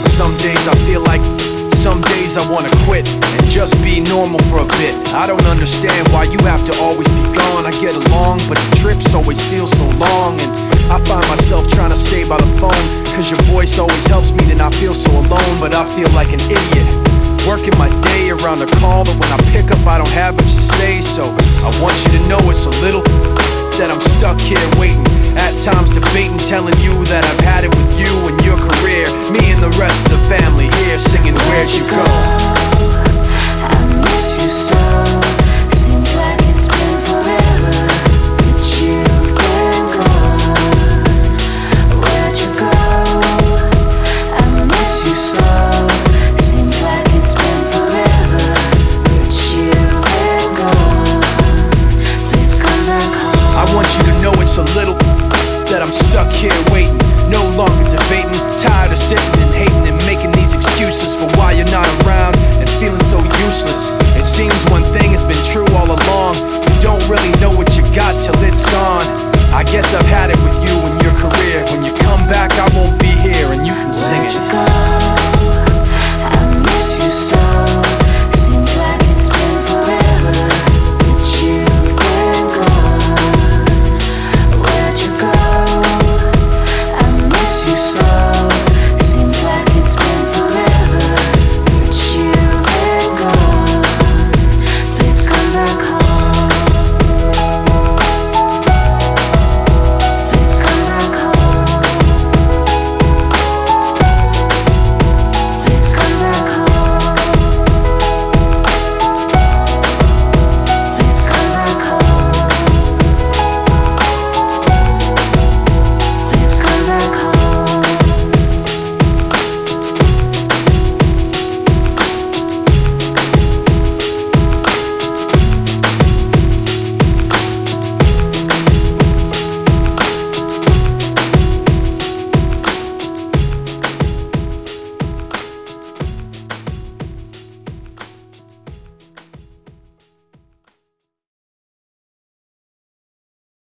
said some days I feel like some days I wanna quit and just be normal for a bit. I don't understand why you have to always be gone. I get along, but the trips always feel so long. And I find myself trying to stay by the phone, cause your voice always helps me to not feel so alone. But I feel like an idiot. Working my day around the call, but when I pick up, I don't have much to say. So I want you to know it's a little that I'm stuck here waiting. At times debating, telling you that I've had it with you I'm stuck here waiting, no longer debating. Tired of sitting and hating and making these excuses for why you're not around and feeling so useless. It seems one thing has been true all along. You don't really know what you got till it's gone. I guess I've had it